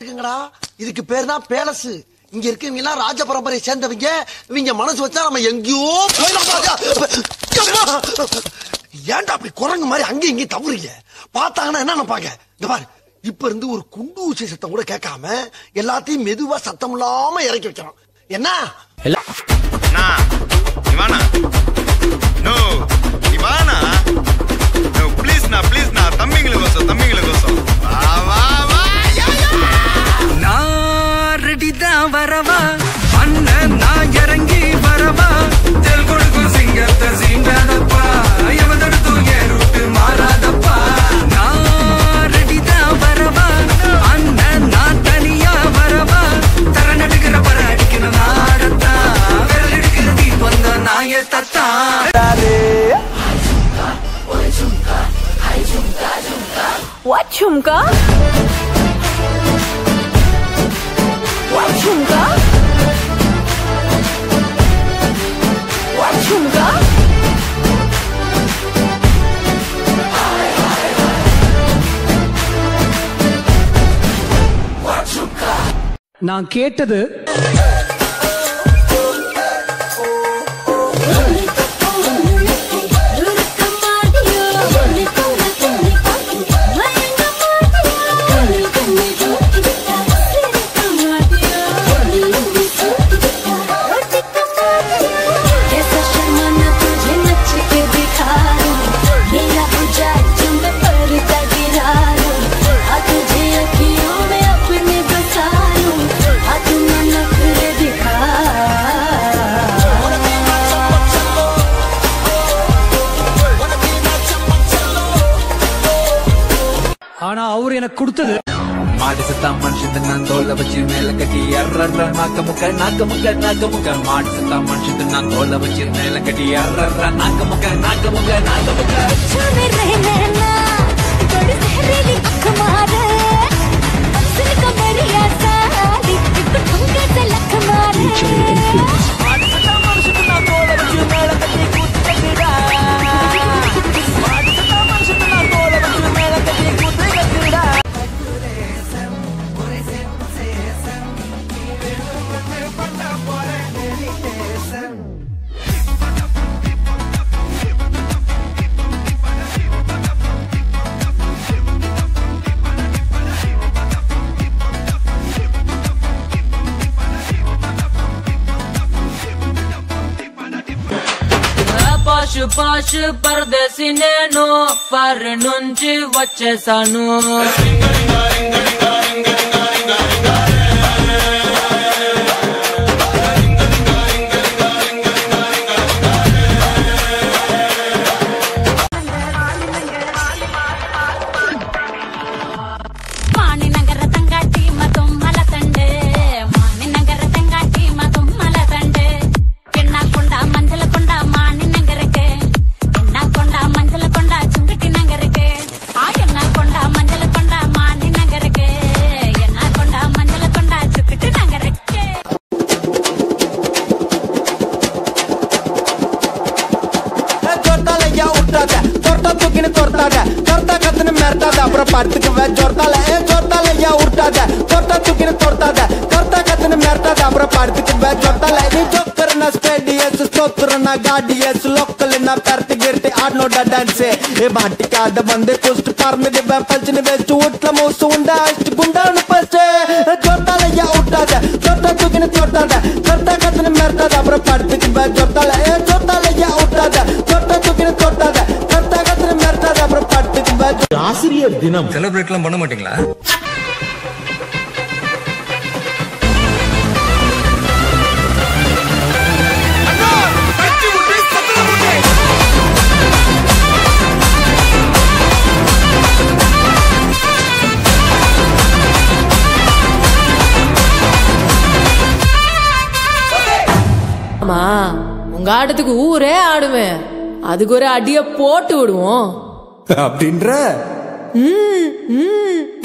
இருக்குங்கடா. இதுக்கு பேர் தான் பேலஸ். இங்க இருக்கவங்க எல்லாம் ராஜ பரம்பரையை சேர்ந்தவங்க. இவங்க மனசு வச்சா நம்ம எங்கேயோ போயிடலாம் ஏன்டா அப்படி குரங்கு மாதிரி அங்கேயும் இங்கேயும் தவறுங்க? பார்த்தாங்கன்னா என்ன நினைப்பாங்க? இந்த பாரு. இப்ப இருந்து ஒரு குண்டு ஊசி சத்தம் கூட கேட்காம எல்லாத்தையும் மெதுவா சத்தம் இல்லாம இறக்கி வைக்கிறோம் என்ன? What chumka? What chumka? What chumka? நான் கேட்டது ஆனா அவர் எனக்கு கொடுத்தது. மாடு செத்தா மனுஷன் நான் தோல்ல வச்சு மேல கட்டி எர்ற நாக்க முக்க நாக்க முக்க நாக்க முக்க மாடு செத்தா மனுஷன் நான் தோல்ல வச்சு மேல கட்டி எர்ற நாக்க முக்க நாக்க முக்க நாக்க முக்க श परसि ने परिनुसु ಕತ್ತಿನ ಕೊರ್ತಾಗ ಕೊರ್ತ ಕತ್ತಿನ ಮೆರ್ತಾದ ಅಪ್ರ ಪರ್ತಕ್ಕೆ ಜೋರ್ತಾಲ ಏ ಜೋರ್ತಾಲ ಯಾ ಉರ್ತಾದ ಕೊರ್ತ ತುಕಿನ ತೋರ್ತಾದ ಕೊರ್ತ ಕತ್ತಿನ ಮೆರ್ತಾದ ಅಪ್ರ ಪರ್ತಕ್ಕೆ ಜೋರ್ತಾಲ ನೀ ಜೋಕ್ಕರನ ಸ್ಪೇಡಿಯಸ್ ಸ್ತೋತ್ರನ ಗಾಡಿಯಸ್ ಲೊಕ್ಕಲಿನ ಪೆರ್ತ ಗಿರ್ತಿ ಆಡ್ನೋಡ ಡ್ಯಾನ್ಸೆ ಏ ಬಾಟಿಕಾದ ಬಂದೆ ಕುಸ್ಟ್ ಪರ್ಮಿದೆ ಬೆಂಪಲ್ಚಿನ ವೆಚ್ಚು ಉಟ್ಲ ಮೂಸು ಉಂಡ ಅಷ್ಟು ಗುಂಡಾನು ಪಸ್ಟೆ ಜೋರ್ತಾಲ ಯಾ ಉಟ್ಟಾದ ಕೊರ್ತ ತುಕಿನ ತೋರ್ತಾದ ಕೊರ್ತ ಕತ್ತಿನ ಮೆರ್ತಾದ ಅಪ್ರ ಪರ್ತಕ್ಕೆ ಜೋರ್ತಾಲ ಏ ஆசிரியர் தினம். செலிப்ரேட்லாம் பண்ண மாட்டீங்களா. ஆமா உங்க ஆட்டத்துக்கு ஊரே ஆடுவேன் அதுக்கு ஒரு அடிய போட்டு விடுவோம். அப்படின்ற? 嗯嗯。